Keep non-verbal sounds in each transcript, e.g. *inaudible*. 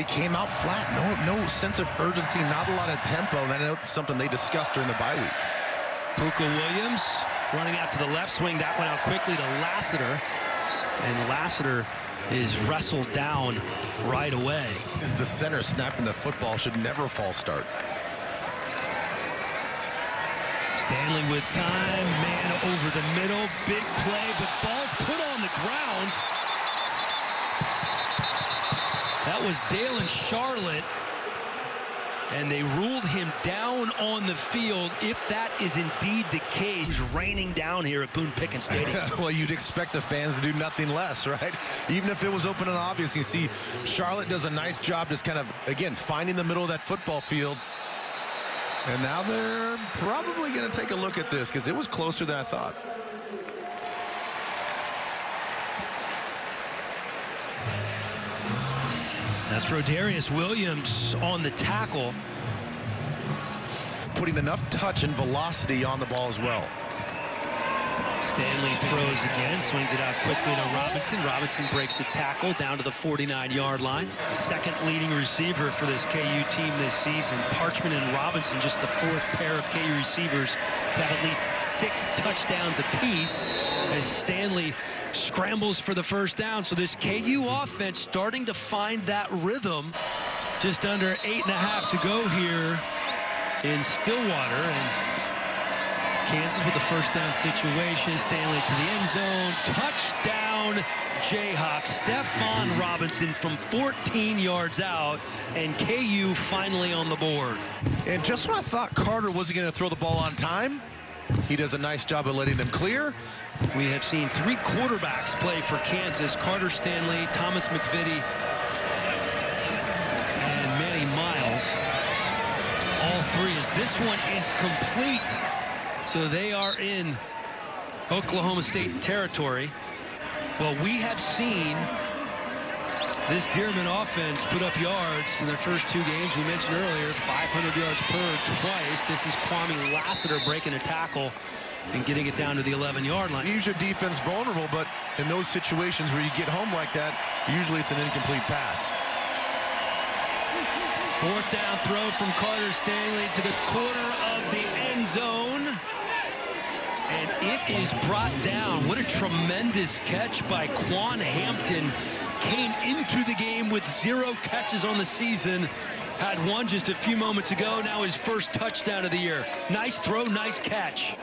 they came out flat. No, no sense of urgency, not a lot of tempo. And I know it's something they discussed during the bye week. Pooka Williams running out to the left swing. That went out quickly to Lassiter. And Lassiter is wrestled down right away. Is the center snapping the football should never fall start. Stanley with time, man over the middle, big play, but ball's put on the ground. That was Daylon Charlot. And they ruled him down on the field. If that is indeed the case, it's raining down here at Boone Pickens Stadium. *laughs* well, you'd expect the fans to do nothing less, right? Even if it was open and obvious, you see Charlot does a nice job just kind of, again, finding the middle of that football field. And now they're probably going to take a look at this because it was closer than I thought. That's Rodarius Williams on the tackle. Putting enough touch and velocity on the ball as well. Stanley throws again, swings it out quickly to Robinson. Robinson breaks a tackle down to the 49-yard line. The second leading receiver for this KU team this season. Parchmont and Robinson, just the fourth pair of KU receivers to have at least six touchdowns apiece as Stanley scrambles for the first down. So this KU offense starting to find that rhythm. Just under eight and a half to go here in Stillwater. And Kansas with the first down situation. Stanley to the end zone. Touchdown, Jayhawks. Stephon Robinson from 14 yards out. And KU finally on the board. And just when I thought Carter wasn't going to throw the ball on time, he does a nice job of letting them clear. We have seen three quarterbacks play for Kansas. Carter Stanley, Thomas MacVittie, and Manny Miles. All three as this one is complete. So they are in Oklahoma State territory. Well, we have seen this Dearmon offense put up yards in their first two games. We mentioned earlier, 500 yards per twice. This is Kwamie Lassiter breaking a tackle and getting it down to the 11-yard line. Use your defense vulnerable, but in those situations where you get home like that, usually it's an incomplete pass. Fourth down throw from Carter Stanley to the corner of the end zone. And it is brought down. What a tremendous catch by Quan Hampton. Came into the game with zero catches on the season. Had one just a few moments ago. Now his first touchdown of the year. Nice throw, nice catch.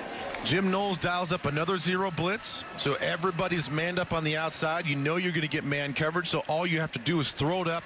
Jim Knowles dials up another zero blitz. So everybody's manned up on the outside. You know you're going to get man coverage. So all you have to do is throw it up